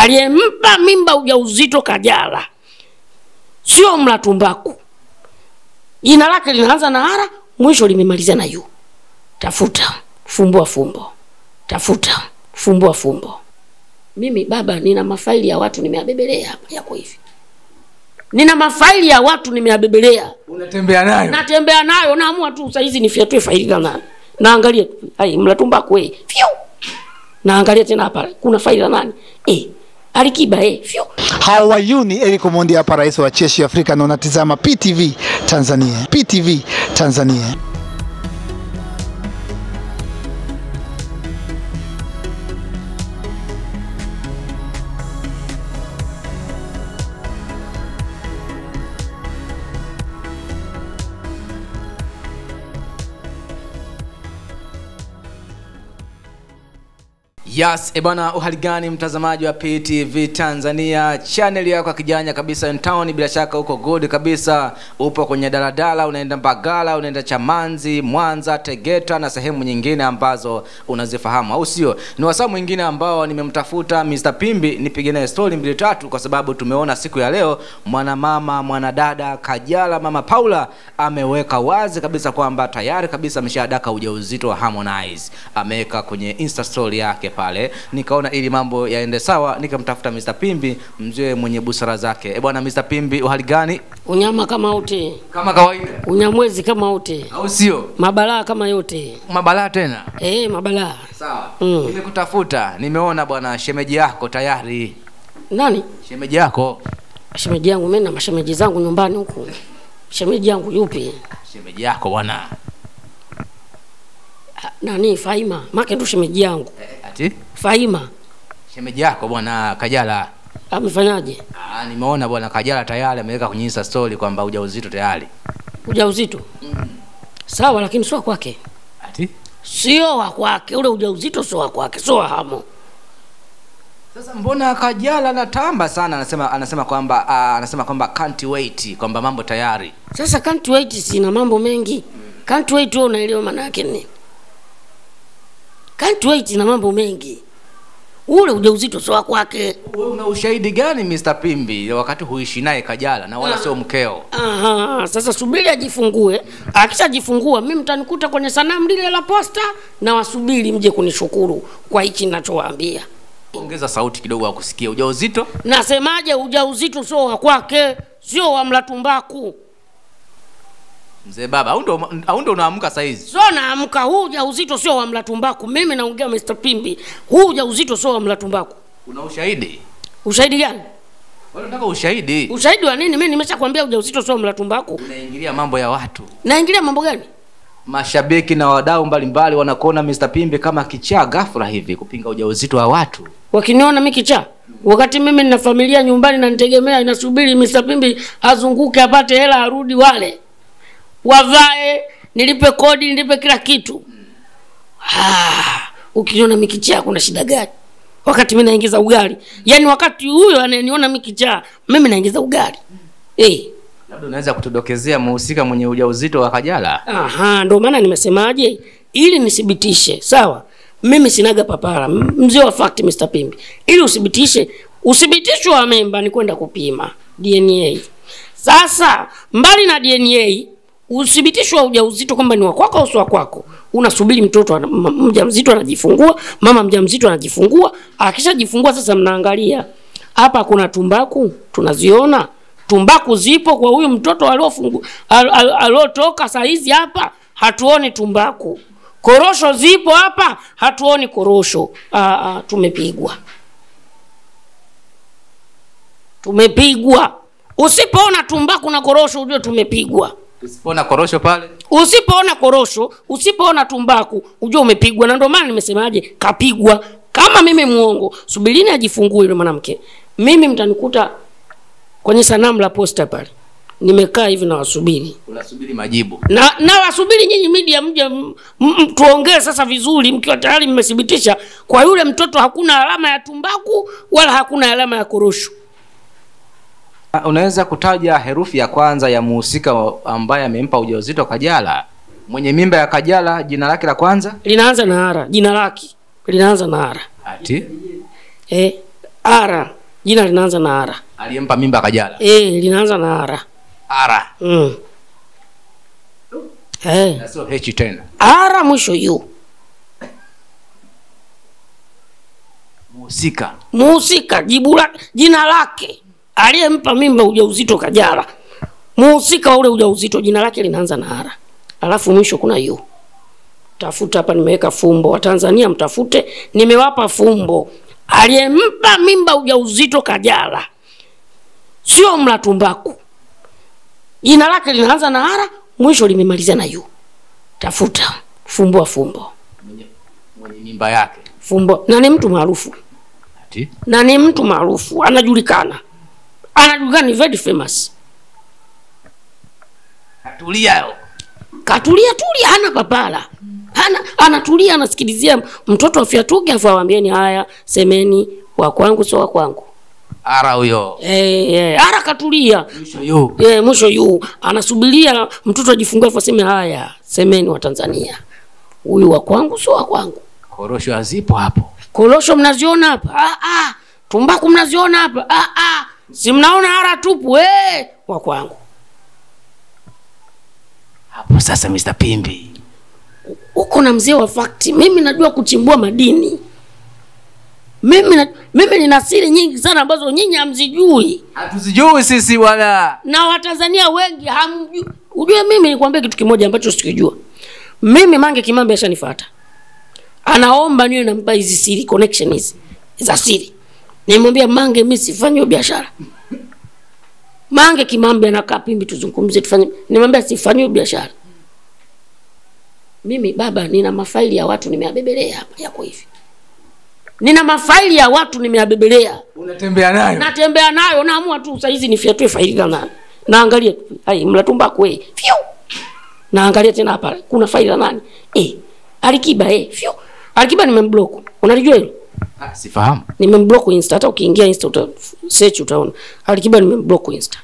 aliyempa mimba ujauzito Kajala sio mla tumbaku. Jina lake linaanza na ara, mwisho limemaliza na yu. Tafuta fumbua fumbo, tafuta fumbua fumbo. Mimi baba, nina mafaili ya watu nimeyabebelea hapa, yako hivi. Nina mafaili ya watu nimeyabebelea, unatembea nayo natembea nayo, naamua tu saizi nifyatue faili la nani, naangalia tu, ai mla tumbaku eh, fiu, naangalia tena hapa, kuna faili la nani eh, Alikiba eh, fio. How are you? Ni Eric Omondi hapa, rais wa Cheshi Afrika, na unatizama PTV Tanzania. PTV Tanzania. Yes, ebana, uhali gani mtazamaji wa PTV Tanzania, channel yako ya kijanja kabisa in town. Bila shaka uko good kabisa, upo kwenye daladala, unaenda Mbagala, unaenda Chamanzi, Mwanza, Tegeta na sehemu nyingine ambazo unazifahamu, au sio? Ni wasaa mwingine ambao nimemtafuta Mr. Pimbi nipige naye story mbili tatu, kwa sababu tumeona siku ya leo mwanamama mwanadada Kajala, mama Paula ameweka wazi kabisa kwamba tayari kabisa ameshadaka ujauzito wa Harmonize, ameweka kwenye Insta story yake pale, nikaona ili mambo yaende sawa, nikamtafuta Mr. Pimbi, mzee mwenye busara zake. Eh bwana Mr. Pimbi, uhali gani? unyama kama ute, Kama kawaida, unyamwezi kama ute, au sio? mabalaa kama yote Mabalaa tena. eh, mabalaa. Sawa. Mm. Nimekutafuta, nimeona bwana shemeji yako tayari. Nani Shemeji yako, shemeji yangu? Mimi na mashemeji zangu nyumbani huku. Shemeji yangu yupi? shemeji yako bwana. Nani? Faima make ndo shemeji yangu. Eh, ati Faima shemeji yako bwana Kajala. amefanyaje? Ah, nimeona bwana Kajala tayari ameweka kwenye Insta story kwamba ujauzito tayari. Ujauzito Mm. sawa, lakini sio kwake, Ati sio wa kwake. Ule ujauzito sio wa kwake, sio wa Hamo. sasa mbona Kajala anatamba sana, anasema anasema kwamba uh, anasema kwamba can't wait kwamba mambo tayari. Sasa can't wait, sina mambo mengi. Can't wait, wewe unaelewa maana yake nini? Can't wait na mambo mengi. Ule ujauzito sio wa kwake. Wewe una ushahidi gani Mr. Pimbi wakati huishi naye Kajala na wala sio mkeo? Aha, sasa subiri ajifungue. Akishajifungua mimi mtanikuta kwenye sanamu lile la posta na wasubiri mje kunishukuru kwa hichi ninachowaambia. Ongeza sauti kidogo akusikia. kusikia. Ujauzito? Nasemaje, ujauzito sio wa kwake, sio wa mlatumbaku. Mzee baba, au ndo unaamka saa hizi? Sio naamka, huu ujauzito sio wa mlatumbaku. Mimi naongea Mr. Pimbi, huu ujauzito sio wa mlatumbaku. Una ushahidi? Ushahidi gani? Wewe unataka ushahidi? Ushahidi wa nini? Mimi nimeshakwambia ujauzito sio wa mlatumbaku. Unaingilia mambo ya watu. Naingilia mambo gani? Mashabiki na wadau mbalimbali wanakuona Mr. Pimbi kama kichaa ghafla hivi kupinga ujauzito wa watu. wakiniona mi kichaa wakati mimi nina familia nyumbani na nitegemea inasubiri Mr. Pimbi azunguke apate hela arudi wale wavae nilipe kodi nilipe kila kitu ah, ukiniona mi kichaa kuna shida gani wakati mimi naingiza ugali yaani wakati huyo anayeniona mi kichaa mimi naingiza ugali eh Labda unaweza kutudokezea mhusika mwenye ujauzito wa Kajala? Aha, ndio maana nimesemaje ili nithibitishe. Sawa, mimi sinaga papara, mzee wa fact Mr. Pimbi. Ili uthibitishe, uthibitisho wa memba ni kwenda kupima DNA. Sasa mbali na DNA, uthibitisho wa ujauzito kwamba ni wa kwako au wa kwako, unasubiri mtoto mjamzito anajifungua, mama mjamzito anajifungua. Akishajifungua sasa, mnaangalia hapa, kuna tumbaku tunaziona. Tumbaku zipo kwa huyu mtoto aliofungu al- al- aliotoka saa hizi hapa hatuoni tumbaku. Korosho zipo hapa hatuoni korosho. Aa, tumepigwa. Tumepigwa. Usipoona tumbaku na korosho ujue tumepigwa Usipona korosho pale? usipoona korosho usipoona tumbaku ujue umepigwa. Na ndio maana nimesemaje kapigwa. Kama mimi muongo subirini ajifungue yule mwanamke. Mimi mtanikuta kwenye sanamu la posta pale. Nimekaa hivi na wasubiri. Unasubiri majibu. na na wasubiri nyinyi media mje tuongee sasa vizuri mkiwa tayari mmethibitisha kwa yule mtoto hakuna alama ya tumbaku wala hakuna alama ya korosho Unaweza kutaja herufi ya kwanza ya muhusika ambaye amempa ujauzito Kajala? Mwenye mimba ya Kajala jina lake la kwanza? linaanza na ara jina lake linaanza na ara Ati? Eh, ara jina linaanza na ara aliyempa mimba kajala. E, linaanza na ara ara mm. Eh, na sio h tena. Ara mwisho yu muhusika. Muhusika jibu la, jina lake aliyempa mimba ujauzito kajala muhusika wa ule ujauzito jina lake linaanza na ara alafu mwisho kuna yu tafuta hapa nimeweka fumbo. Watanzania mtafute. Nimewapa fumbo. Aliyempa mimba ujauzito kajala sio Mlatumbaku, jina lake linaanza na ara mwisho limemaliza na yu tafuta. Fumbua fumbo. Mwenye mimba yake. Fumbo. Na ni mtu maarufu. Na ni mtu maarufu. Anajulikana anajulikana very famous. Katulia. Katulia tulia hana papala. Hana anatulia anasikilizia mtoto afyatuke afu awambieni haya semeni wa kwangu sio wa kwangu. Ara huyo. Eh, eh, ara katulia. Mwisho yu. Eh, mwisho yu. Anasubiria mtoto ajifungue afu aseme haya semeni wa tanzania. Huyu wa kwangu sio wa kwangu. Korosho hazipo hapo. Korosho mnaziona hapa? Ah, ah. tumbaku mnaziona hapa? Ah, ah. Si mnaona ara tupu eh, wa kwangu. Hapo sasa mr pimbi. Uko na mzee wa fakti mimi najua kuchimbua madini. Mimi, na, mimi nina siri nyingi sana ambazo nyinyi hamzijui. Hatuzijui sisi wala na watanzania wengi hamjui. Ujue mimi nikwambia kitu kimoja ambacho sikijua. Mimi mange kimambe ashanifata anaomba niwe nampa hizi siri connection hizi za siri nimwambia mange mimi sifanyi biashara. Mange Kimambi anakaa pimbi tuzungumze tufanye. Nimwambia sifanyi biashara. Mimi baba nina mafaili ya watu nimeyabebelea hapa yako hivi. Nina mafaili ya watu nimeyabebelea unatembea nayo? Natembea nayo naamua tu saizi nifyatue faili la nani? Naangalia tu. Mlatumba kwe eh fyu naangalia tena hapa kuna faili la nani? Eh alikiba eh fyu alikiba nimemblock unalijua hilo Ah, sifahamu. Nimemblock insta. Hata ukiingia insta uta search utaona. Alikiba nimemblock insta.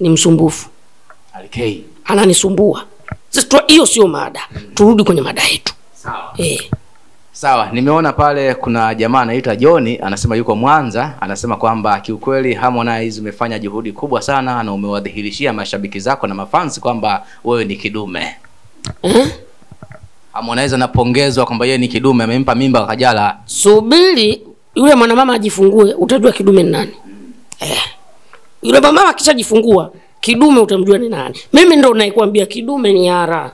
Ni msumbufu. Alikei ananisumbua. Sasa hiyo sio mada. Turudi kwenye mada yetu. Sawa. Eh. Sawa nimeona pale kuna jamaa anaitwa joni anasema yuko mwanza anasema kwamba kiukweli harmonize umefanya juhudi kubwa sana na umewadhihirishia mashabiki zako na mafansi kwamba wewe ni kidume. Eh harmonize anapongezwa kwamba yeye ni kidume amempa mimba kajala subiri yule mwanamama ajifungue utajua kidume ni nani eh. yule mama akishajifungua kidume utamjua ni nani mimi ndo naikuambia kidume ni ara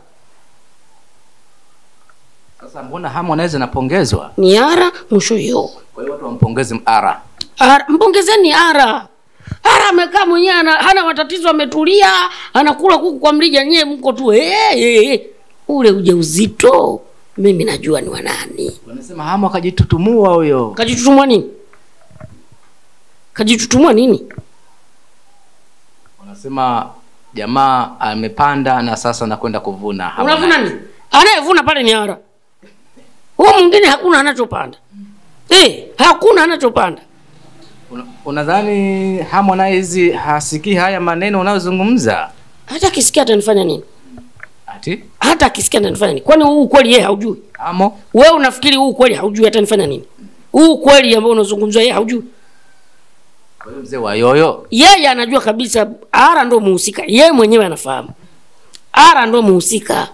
sasa mbona harmonize anapongezwa ni ara mwisho hiyo. kwa hiyo watu wampongeze ara ara, mpongezeni ara ara amekaa mwenyewe ana- hana matatizo ametulia anakula kuku kwa mlija nyewe mko tu hey, hey, hey. Ule ujauzito mimi najua ni wanani wanasema Hamu akajitutumua huyo. Kajitutumua nini? Kajitutumua nini? Wanasema jamaa amepanda na sasa nakwenda kuvuna. Unavuna nini? Anayevuna pale ni ara Huyo mwingine hakuna anachopanda. Eh, hakuna anachopanda. Una- unadhani harmonize hasikii haya maneno unayozungumza? Hata akisikia atanifanya nini ati hata akisikia atanifanya nini? Kwani huu kweli yeye haujui? Amo. Wewe unafikiri huu ukweli haujui atanifanya nini? Huu ukweli ambao unazungumzwa yeye haujui? Kwa hiyo mzee wa yoyo. Yeye anajua kabisa ara ndo muhusika. Yeye mwenyewe anafahamu. Ara ndo muhusika.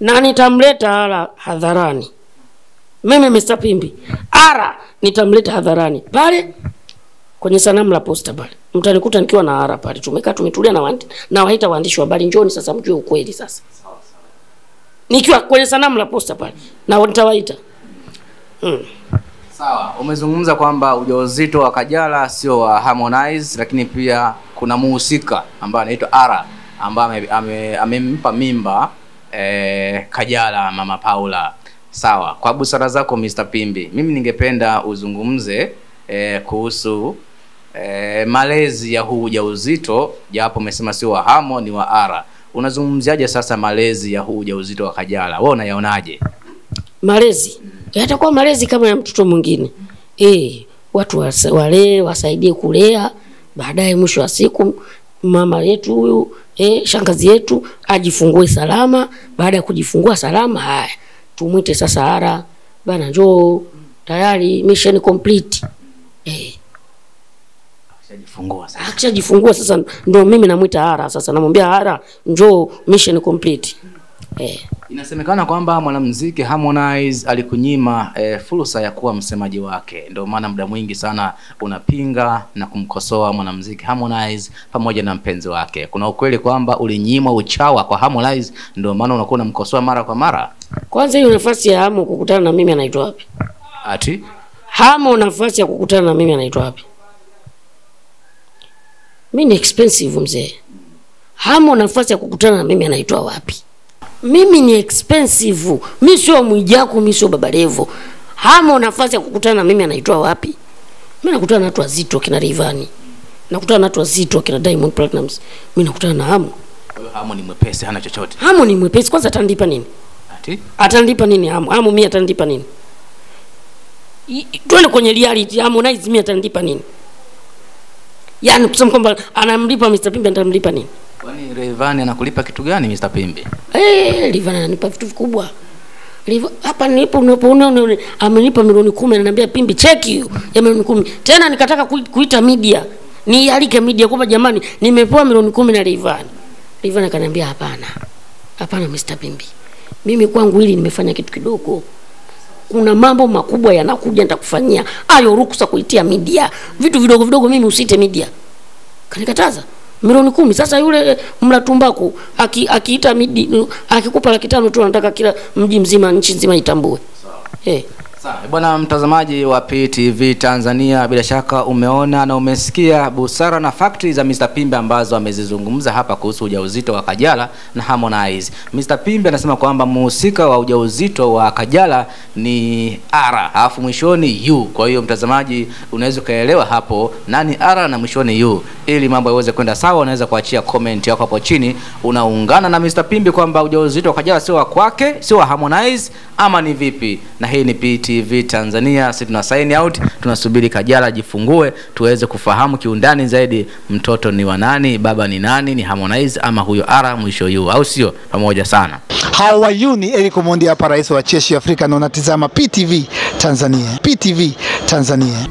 Na nitamleta ara hadharani. Mimi Mr. Pimbi ara nitamleta hadharani. Pale kwenye sanamu la posta pale mtanikuta nikiwa na ara pale tumekaa tumetulia na wandi, na waita waandishi wa habari njoni sasa mjue ukweli sasa. Nikiwa kwenye sanamu la posta pale na nitawaita. Hmm. sawa umezungumza kwamba ujauzito wa kajala sio wa harmonize lakini pia kuna muhusika ambaye anaitwa ara ambaye amempa ame- ame- mimba eh, kajala mama paula. Sawa kwa busara zako mr pimbi mimi ningependa uzungumze eh, kuhusu eh, malezi ya huu ujauzito japo umesema sio wa hamo ni wa ara. Unazungumziaje sasa malezi ya huu ujauzito wa kajala? Wewe unayaonaje? Malezi? Yatakuwa malezi kama ya mtoto mwingine. E, watu walee wasaidie kulea baadaye mwisho wa siku mama yetu huyu e, shangazi yetu ajifungue salama. Baada ya kujifungua salama haya tumwite sasa ara bana njoo tayari mission complete. Eh. Shajifungua sasa. akishajifungua sasa ndo mimi namwita hara sasa namwambia hara njoo mission complete eh. Inasemekana kwamba mwanamuziki Harmonize alikunyima eh, fursa ya kuwa msemaji wake, ndio maana muda mwingi sana unapinga na kumkosoa mwanamuziki Harmonize pamoja na mpenzi wake. Kuna ukweli kwamba ulinyima uchawa kwa Harmonize, ndio maana unakuwa unamkosoa mara kwa mara? kwanza hiyo nafasi ya hamo kukutana na mimi anaitwa wapi Ati hamo nafasi ya kukutana na mimi anaitwa wapi mi ni expensive mzee. Hamo nafasi ya kukutana na mimi anaitwa wapi? Mimi ni expensive. Mi sio mwijaku mi sio babalevo hamo nafasi ya kukutana na mimi anaitwa wapi? Mi nakutana na watu wazito kina rivani nakutana na watu wazito kina Diamond platinums mi nakutana na hamo. Hamo ni mwepesi, hana chochote. hamo ni mwepesi. Kwanza atanilipa nini? Ati? Atanilipa nini hamo? Hamo mi atanilipa nini? Twende kwenye reality. Harmonize mi atanilipa nini yaani kusema kwamba anamlipa Mr. Pimbe atamlipa nini kwani Rayvanny anakulipa kitu gani Mr. Pimbe? Eh, hey, Rayvanny ananipa vitu vikubwa. Hapa nilipo unapoona amenipa milioni kumi ananiambia Pimbe cheki hiyo ya milioni kumi. Tena nikataka kuita media. Nialike media kwamba jamani nimepewa milioni kumi na Rayvanny. Rayvanny akaniambia hapana. Hapana Mr. Pimbe. Mimi kwangu hili nimefanya kitu kidogo. Kuna mambo makubwa yanakuja nitakufanyia. Ayo ruksa kuitia media. Vitu vidogo vidogo mimi usite media. Kanikataza. Milioni kumi. Sasa yule mlatumbaku aki- akiita midi akikupa laki tano tu anataka kila mji mzima nchi nzima itambue. Eh Bwana mtazamaji wa PTV Tanzania, bila shaka umeona na umesikia busara na fakti za Mr. Pimbe ambazo amezizungumza hapa kuhusu ujauzito wa Kajala na Harmonize. Mr. Pimbe anasema kwamba muhusika wa ujauzito wa Kajala ni Ara, alafu mwishoni U. Kwa hiyo mtazamaji, unaweza ukaelewa hapo nani Ara na mwishoni U. Ili mambo yaweze kwenda sawa, unaweza kuachia comment yako hapo chini. Unaungana na Mr. Pimbe kwamba ujauzito wa Kajala sio wa kwake, sio wa Harmonize ama ni vipi? Na hii ni PTV Tanzania, sisi tuna sign out, tunasubiri Kajala jifungue tuweze kufahamu kiundani zaidi mtoto ni wa nani, baba ni nani, ni Harmonize ama huyo Ara mwisho yu, au sio? Pamoja sana. How are you? Ni Eric Omondi hapa, rais wa Cheshi Afrika, na unatizama PTV Tanzania. PTV Tanzania.